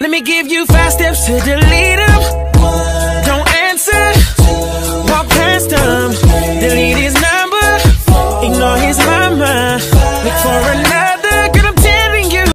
Let me give you five steps to delete him. Don't answer. Walk past him. Delete his number. Ignore his mama.